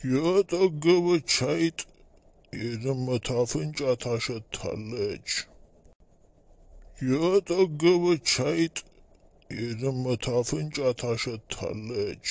የጠገበች አይጥ የድመት አፍንጫ ታሸታለች። የጠገበች አይጥ የድመት አፍንጫ ታሸታለች።